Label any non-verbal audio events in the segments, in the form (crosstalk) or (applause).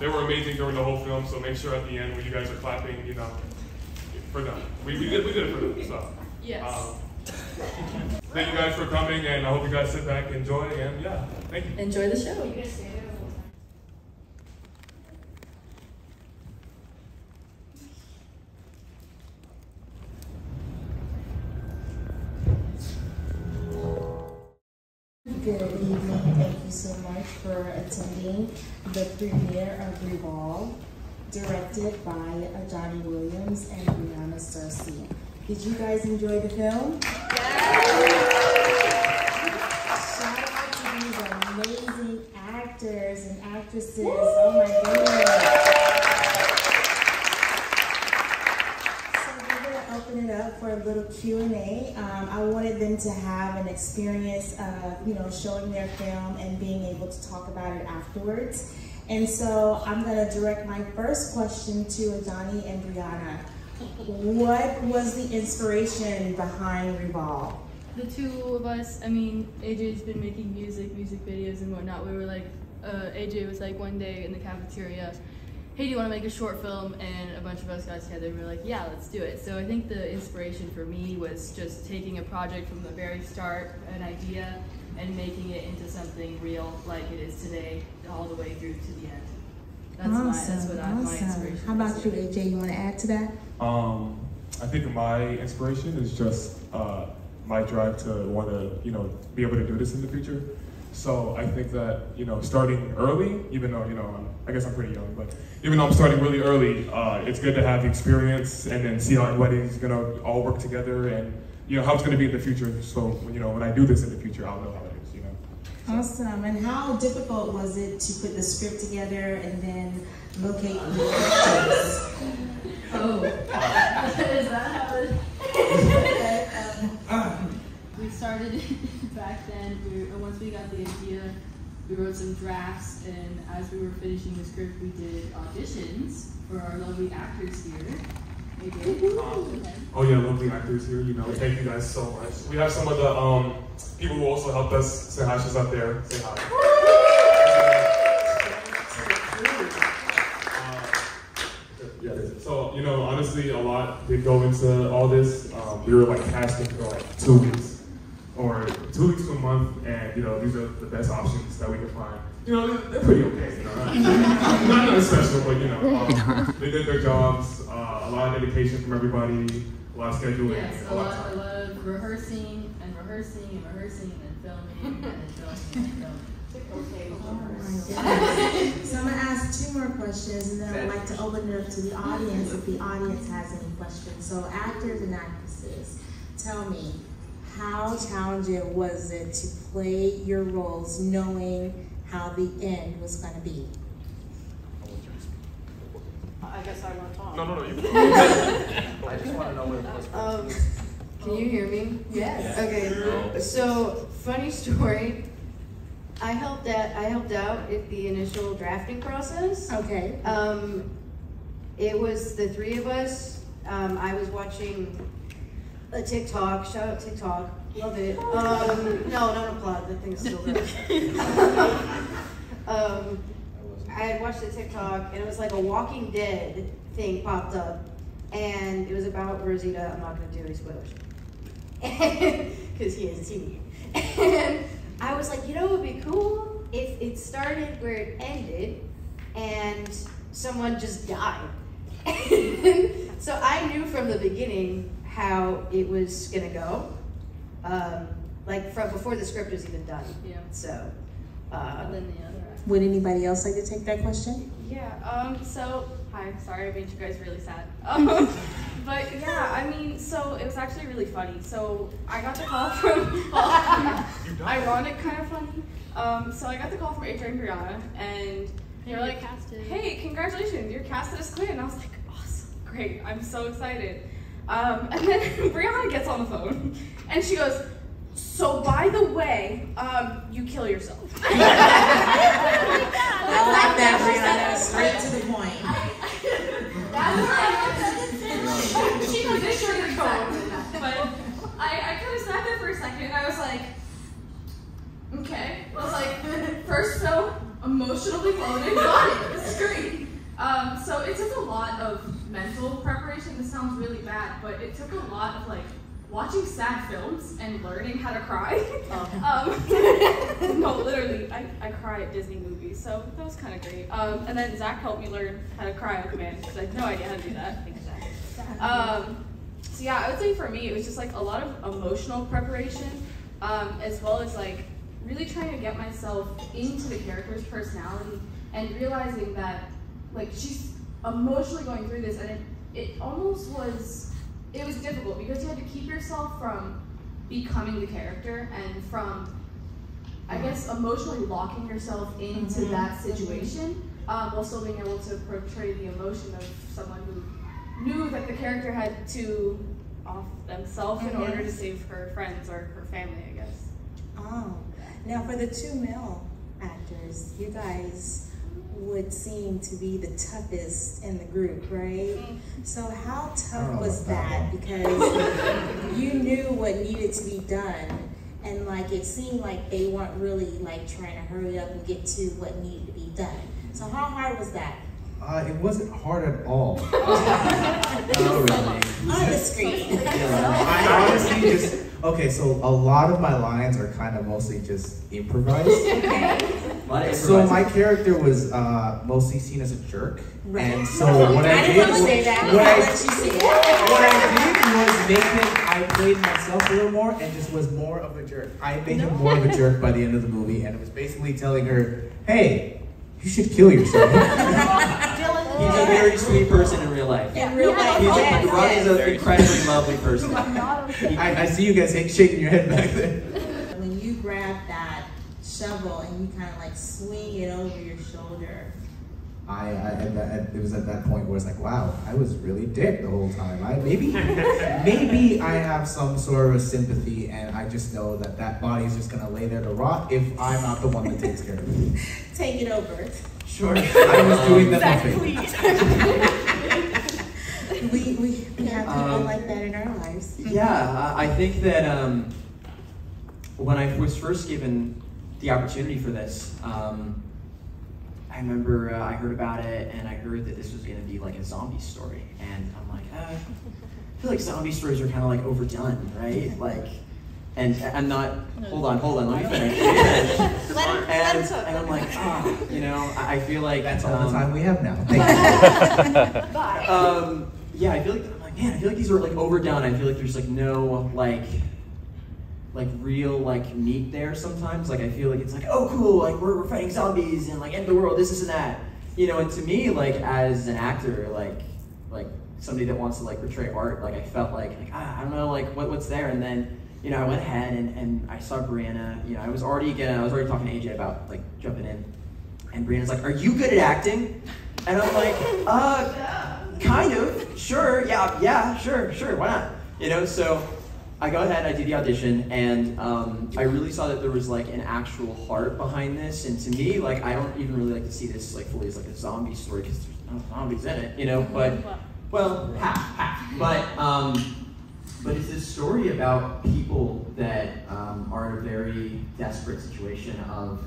they were amazing during the whole film. So make sure at the end when you guys are clapping, you know, for them. We, we did we did it for them. So. Yes. Um, thank you guys for coming, and I hope you guys sit back, and enjoy, and yeah, thank you. Enjoy the show. Good the premiere of Revolve, directed by Johnny Williams and Brianna Circe. Did you guys enjoy the film? Shout out to these amazing actors and actresses. Oh my goodness. So we're gonna open it up for a little Q and A. Um, I wanted them to have an experience of, you know, showing their film and being able to talk about it afterwards. And so I'm gonna direct my first question to Johnny and Brianna. What was the inspiration behind Revolve? The two of us, I mean, AJ's been making music, music videos and whatnot. We were like, uh, AJ was like one day in the cafeteria, hey, do you want to make a short film? And a bunch of us got together and we were like, yeah, let's do it. So I think the inspiration for me was just taking a project from the very start, an idea, and making it into something real like it is today, all the way through to the end. That's my, that's what I, my awesome. inspiration How about you, AJ? You want to add to that? Um, I think my inspiration is just uh, my drive to want to, you know, be able to do this in the future. So I think that, you know, starting early, even though, you know, I'm, I guess I'm pretty young, but even though I'm starting really early, uh, it's good to have the experience and then see how everybody's gonna all work together and, you know, how it's gonna be in the future. So, you know, when I do this in the future, I'll know how it is, you know. Awesome. And how difficult was it to put the script together and then locate the (laughs) actors? Oh. (laughs) Is that how it started (laughs) back then, we, were- once we got the idea, we wrote some drafts, and as we were finishing the script, we did auditions for our lovely actors here. Oh yeah, lovely actors here. You know, thank you guys so much. We have some of the um, people who also helped us. Say hi, she's up there. Say hi. Uh, yeah, so you know, honestly, a lot did go into all this. Um, we were like casting for like two weeks or two weeks to a month, and you know, these are the best options that we can find. You know, they're, they're pretty okay. You know, not, (laughs) not nothing special, but you know, (laughs) um, they did their jobs. Uh, a lot of dedication from everybody, a lot of scheduling, Yes, a a lot lot, of a time. lot of rehearsing and rehearsing and rehearsing and filming and filming and then Oh. So I'm gonna ask two more questions and then I'd like to open it up to the audience if the audience has any questions. So actors and actresses, tell me, how challenging was it to play your roles knowing how the end was gonna be? I guess I want to talk. No, no, no. You (laughs) I just want to know what it was. Um, can you hear me? Yes. Okay. So, funny (laughs) story. I helped out. I helped out at the initial drafting process. Okay. Um, it was the three of us. Um, I was watching a TikTok. Shout out TikTok. Love it. Um, no, not applaud. That thing's still there. (laughs) um, I had watched a TikTok and it was like a Walking Dead thing popped up, and it was about Rosita. I'm not going to do any spoilers (laughs) because he hasn't seen it. And I was like, you know, what would be cool if it started where it ended and someone just died. (laughs) so I knew from the beginning how it was gonna go. Um, like from before the script was even done. Yeah. So uh, And then the other. Would anybody else like to take that question? Yeah, um, so, hi, sorry I made you guys really sad. (laughs) Um, but yeah, I mean, so it was actually really funny. So I got the call (laughs) from, well, ironic kind of funny. Um, so I got the call from Adrian and Brianna, and they were Hey, like, casted. hey, congratulations, you're casted as Quinn. And I was like, awesome, great, I'm so excited. Um, (laughs) and then Brianna gets on the phone, and she goes, so by the way, um, you kill yourself. (laughs) (laughs) I like that, Brianna. Straight to the point. she was a short and tone, but I, I kind of sat there for a second and I was like, okay. I was like, first film, emotionally loaded, got it. This is great. Um, so it took a lot of mental preparation. This sounds really bad, but it took a lot of like watching sad films and learning how to cry. (laughs) um, (laughs) (laughs) no, literally, I, I cry at Disney movies, so that was kind of great. Um, and then Zach helped me learn how to cry on command because I had no idea how to do that. Um, so yeah, I would say for me, it was just like a lot of emotional preparation, um, as well as like really trying to get myself into the character's personality and realizing that like she's emotionally going through this, and it, it almost was it was difficult because you had to keep yourself from becoming the character and from I guess emotionally locking yourself into Mhm. that situation um, while still being able to portray the emotion of someone who knew that the character had to off themselves in Mhm. order to save her friends or her family, I guess. Oh, now for the two male actors, you guys would seem to be the toughest in the group, right? So how tough was that that? Because you knew what needed to be done, and like it seemed like they weren't really like trying to hurry up and get to what needed to be done. So how hard was that? Uh, it wasn't hard at all. (laughs) Oh, really? On the screen. I honestly just okay. So a lot of my lines are kind of mostly just improvised. okay. A So my character was uh, mostly seen as a jerk, Right. and so (laughs) what I, I did didn't want to was, say that. what I'll I, let you say it. what I did was make him. I played myself a little more and just was more of a jerk. I made him more of a jerk by the end of the movie, and it was basically telling her, "Hey, you should kill yourself." (laughs) (laughs) He's a very sweet person in real life. In real life, He's yes, a, Ron is an incredibly lovely person. I, I see you guys shaking your head back there. When you grab that shovel and you kind of like swing it over your shoulder. I, I at that, at- it was at that point where it's like, wow, I was really dick the whole time. I maybe (laughs) maybe I have some sort of sympathy, and I just know that that body is just gonna lay there to rot if I'm not the one that takes care of it. (laughs) Take it over. Sure. I was doing that Zach, nothing. We, we, we have people Um, like that in our lives. Yeah, I I think that um, when I was first given the opportunity for this, um, I remember uh, I heard about it and I heard that this was going to be like a zombie story, and I'm like, uh, I feel like zombie stories are kind of like overdone, right? (laughs) Like, and I'm not. Hold on, hold on. Let me finish. (laughs) Let me finish. Let him- let him And, and I'm like, ah, you know, I I feel like That's all the um, time we have now. Thank you. Bye. um, yeah, I feel like I'm like, man, I feel like these are like overdone. I feel like there's like no like like real like meat there sometimes. Like I feel like it's like, oh cool, like we're, we're fighting zombies and like end the world, this, this and that. You know, and to me, like as an actor, like like somebody that wants to like portray art, like I felt like like ah, I don't know like what, what's there and then you know, I went ahead and, and I saw Brianna, you know, I was already gonna I was already talking to AJ about like jumping in. And Brianna's like, Are you good at acting? And I'm like, uh kind of, sure, yeah, yeah, sure, sure, why not? You know, so I go ahead, I do the audition, and um, I really saw that there was like an actual heart behind this. And to me, like I don't even really like to see this like fully as like a zombie story because there's no zombies in it, you know. But well, half, half. But um, but it's this story about people that um, are in a very desperate situation of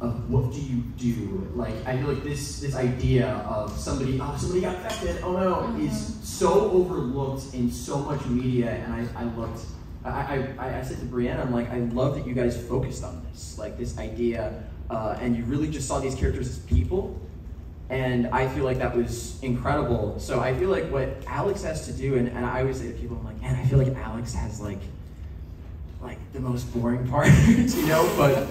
of what do you do? Like I feel like this this idea of somebody oh somebody got infected oh no is so overlooked in so much media and I, I looked I, I, I I said to Brianna I'm like I love that you guys focused on this like this idea uh, and you really just saw these characters as people. And I feel like that was incredible. So I feel like what Alex has to do, and, and I always say to people, I'm like, man, I feel like Alex has like like the most boring part, (laughs) you know, but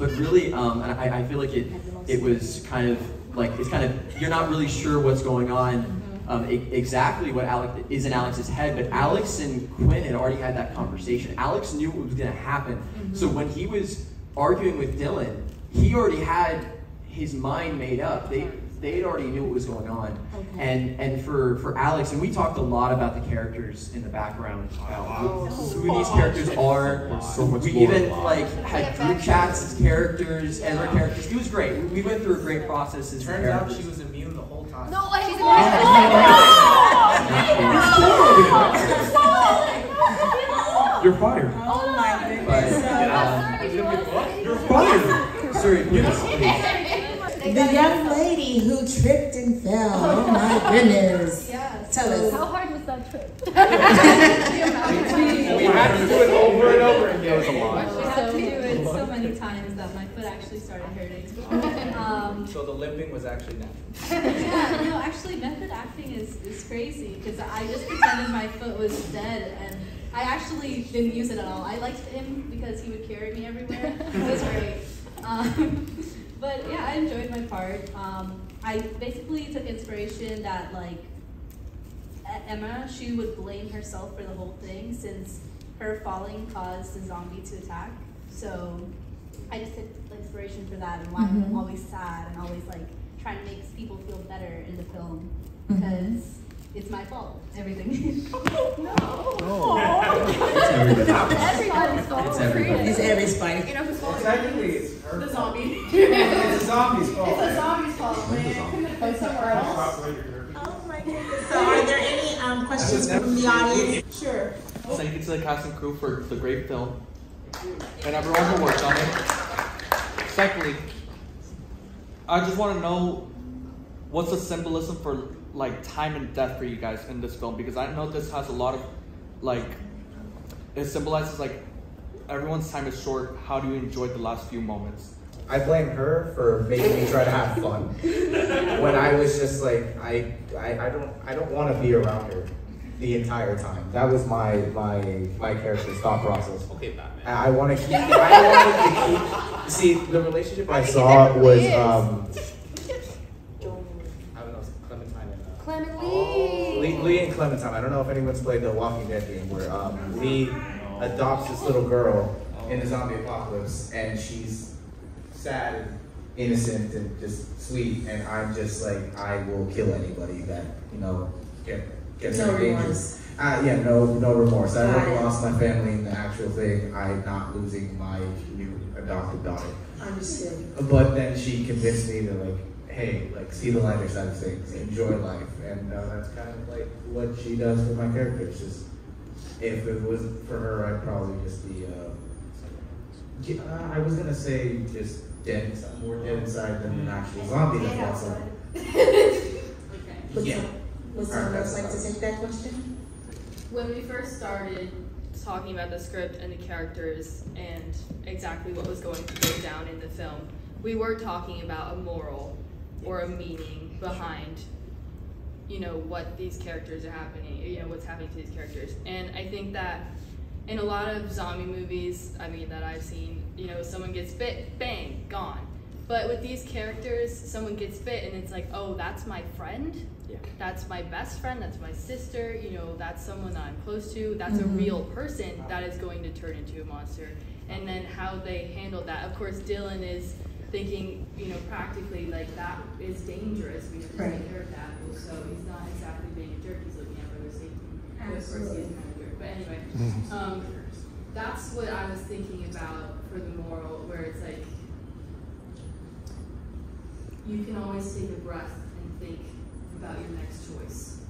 but really, um, and I, I feel like it it was kind of like it's kind of you're not really sure what's going on. Um, e- exactly what Alex is in Alex's head, but Alex and Quinn had already had that conversation. Alex knew what was going to happen, so when he was arguing with Dylan, he already had his mind made up. They they already knew what was going on, and and for for Alex, and we talked a lot about the characters in the background, about who, who these characters are. So much we even like had group chats as characters and their characters. It was great. We- We went through a great process as Turns out she was immune the whole time. No, I You're fired. Oh my But goodness. um, You're fired. sorry, please, (laughs) please. The young lady who tripped and fell. Oh my goodness. (laughs) Yes. Tell us. How hard was that trip? (laughs) We had to do it over and over again. It was a We lot. had to do it so many times that my foot actually started hurting. Um, So the limping was actually natural. (laughs) yeah, no, actually, method acting is, is crazy because I just pretended my foot was dead and I actually didn't use it at all. I liked him because he would carry me everywhere. It was great. Um, but yeah, I enjoyed my part. Um, I basically took inspiration that like Emma, she would blame herself for the whole thing since her falling caused the zombie to attack. So I just took inspiration for that and why I'm Mhm. always sad and always like trying to make people feel better in the film Mhm. because it's my fault. Everything. (laughs) (laughs) It's (laughs) everybody. Everybody's fault. It's everybody. It's everybody. You know who's fault? Technically, it's her. The zombie. It's (laughs) a zombie's fault. It's a zombie's fault, man. Go somewhere else. Oh my goodness. So are there any um, questions from the audience? Sure. Thank you to the cast and crew for the great film and everyone who worked on it. Secondly, I just want to know what's the symbolism for like time and death for you guys in this film because I know this has a lot of like it symbolizes like everyone's time is short. How do you enjoy the last few moments? I blame her for making me try to have fun. when I was just like, I, I, I don't, I don't want to be around her the entire time. That was my, my, my character's thought process. Okay, Batman. I, I want to keep. I wanted to keep. See, the relationship I, saw was. Um, I don't know, Clementine and. Uh, Clement Lee, Lee and Clementine. I don't know if anyone's played the Walking Dead game where um, Lee adopts this little girl in the zombie apocalypse, and she's sad and innocent and just sweet, and I'm just like, I will kill anybody that you know get, gets No her in danger. remorse. Uh, yeah, no, no remorse. I Got already lost my family in the actual thing. I'm not losing my new adopted daughter. Understood. But then she convinced me to like, hey, like see the lighter side of things, enjoy life, and uh, that's kind of like what she does with my characters. Just if it wasn't for her, I'd probably just be. Uh, yeah, I was gonna say just dead inside, more dead inside than an actual zombie. That's also. (laughs) Would Yeah. some- Would someone else like to take that question? When we first started talking about the script and the characters and exactly what was going to go down in the film, we were talking about a moral or a meaning behind, you know, what these characters are happening, you know, what's happening to these characters. And I think that in a lot of zombie movies, I mean, that I've seen, you know, someone gets bit, bang, gone. But with these characters, someone gets bit and it's like, oh, that's my friend? Yeah. That's my best friend, that's my sister, you know, that's someone that I'm close to, that's a Mhm. real person that is going to turn into a monster. And then how they handle that. Of course, Dylan is thinking, you know, practically like that is dangerous. We have to Right. take care of that. So he's not exactly being a jerk, he's looking out for their safety. But of course, he Absolutely. is kind of a jerk. But anyway, (laughs) um, that's what I was thinking about for the moral, where it's like, you can always take a breath and think about your next choice,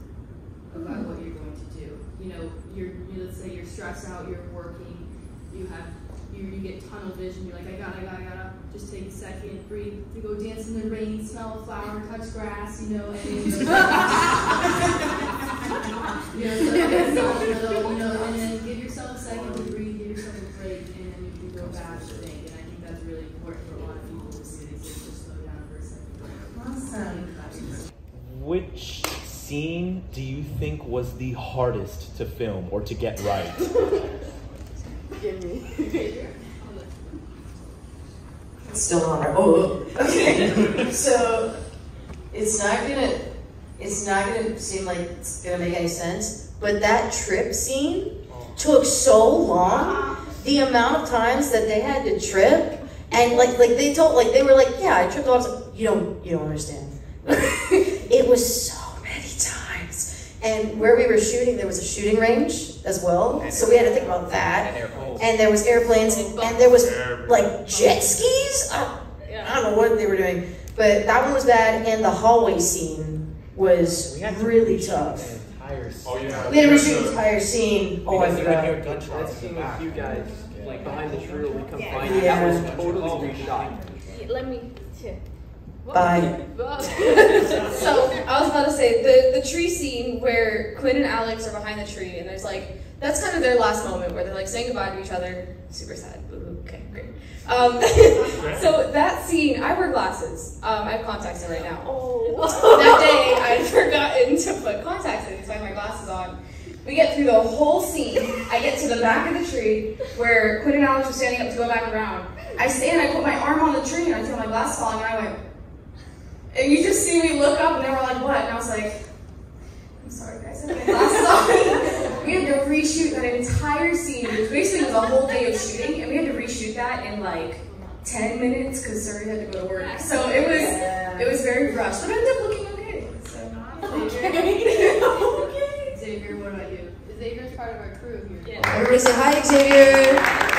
about what you're going to do. You know, you're, you, let's say you're stressed out, you're working, you have, you, you get tunnel vision, you're like, I gotta, I gotta, I gotta, just take a second, breathe, to go dance in the rain, smell a flower, touch grass, you know, and (laughs) you know, so get yourself a little, you know, and then give yourself a second to breathe, give yourself a break, and then you can go back to think. And I think that's really important for a lot of people to see. Is just slow down for a second. Awesome. Which scene do you think was the hardest to film or to get right? (laughs) Give me. (laughs) Still on our. Oh, (laughs) okay. so it's not gonna. It's not gonna seem like it's gonna make any sense, but that trip scene took so long. The amount of times that they had to trip, and like like they told like they were like, yeah, I tripped. Of, you don't you don't understand. (laughs) it was so. And where we were shooting, there was a shooting range as well, so we had to think about that. And there was airplanes, and there was like jet skis. I, I don't know what they were doing, but that one was bad. And the hallway scene was really tough. Oh We had to reshoot oh, the entire scene. Oh, I Because you would hear forgot. gunshots. That scene with you guys, like behind the tree, we come find. Yeah. That was totally reshot. Let me. Yeah. Bye. (laughs) so I was about to say the the tree scene where Quinn and Alex are behind the tree, and there's like that's kind of their last moment where they're like saying goodbye to each other. Super sad. Boo-hoo. Okay, great. Um, so that scene, I wear glasses. Um, I have contacts in right now. that day, I had forgotten to put contacts in, so I have my glasses on. We get through the whole scene. I get to the back of the tree where Quinn and Alex are standing up to go back around. I stand, I put my arm on the tree, and I feel my glasses falling, and I went. And you just see me look up, and they were like, "What?" And I was like, "I'm sorry, guys, I have my glasses on." we had to reshoot that entire scene, which basically was a whole day of shooting, and we had to reshoot that in like 10 minutes because Surrey had to go to work. So it was it was very rushed, but it ended up looking okay. So. (laughs) (laughs) Xavier, what about you? Xavier's part of our crew here. Everybody say hi, Xavier.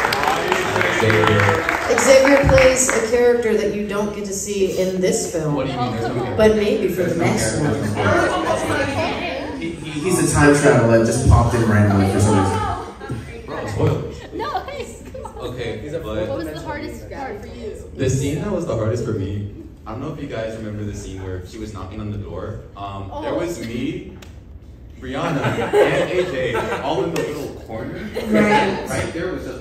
Xavier plays a character that you don't get to see in this film, but maybe for the next one. He, he- he's a time traveler that just popped in randomly for some reason. Bro, spoilers. No, nice. Okay, What was the hardest part for you? the scene that was the hardest for me, I don't know if you guys remember the scene where she was knocking on the door. Um, There was me, Brianna, and AJ all in the little corner. Right. Right there was just a door.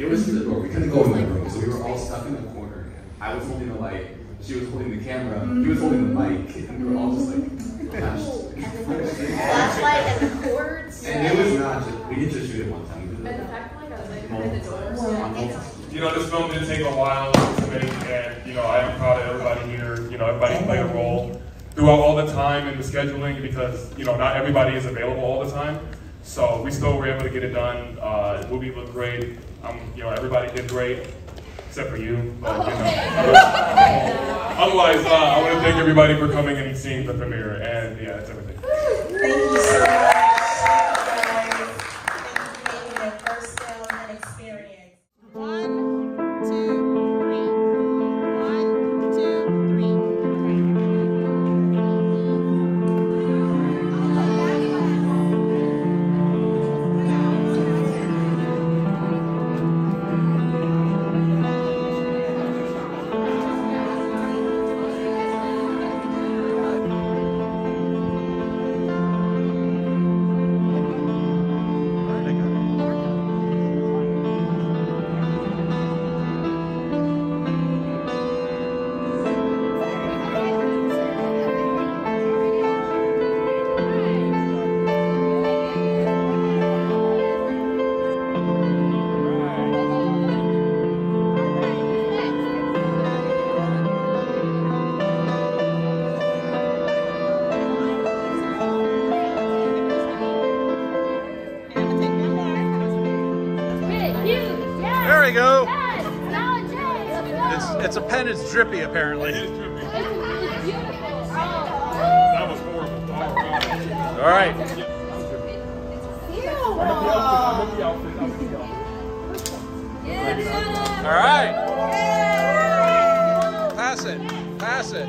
It was just a door. We couldn't go in the room, so we were all stuck in the corner. I was holding the light. She was holding the camera. He was holding the mic, and we were all just like. Flashlight and the cords. And it was not just, we didn't just shoot it one time. We And it the fact like I was like behind the doors. on You know, this film did take a while to make, and you know, I am proud of everybody here. You know, everybody played a role throughout all the time in the scheduling because you know not everybody is available all the time. So we still were able to get it done. Uh, the movie looked great. Um, you know, everybody did great except for you. But you know, (laughs) otherwise, uh, I want to thank everybody for coming and seeing the premiere. And yeah, that's everything. Thank you so much. We go. It's it's a pen. It's drippy apparently. That was horrible. All right. All right. Pass it. Pass it.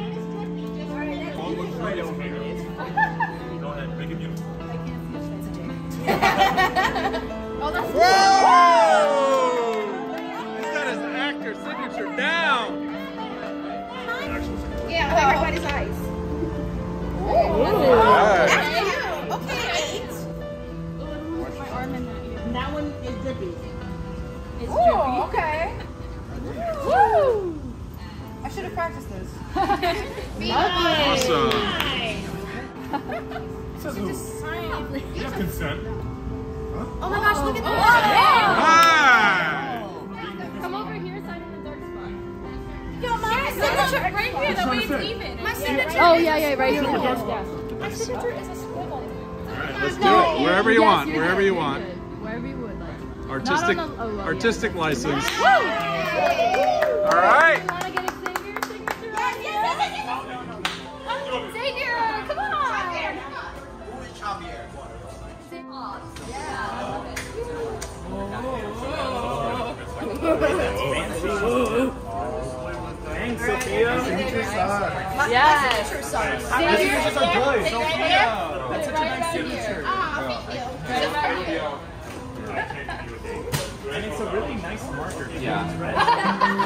Go ahead, make it beautiful. Oh, that's Whoa! artistic license. All right. Thanks, Sophia. Yes. Signature song. Signature song. Signature song. That's a nice signature. Ah, thank you and it's a really nice marker. Yeah.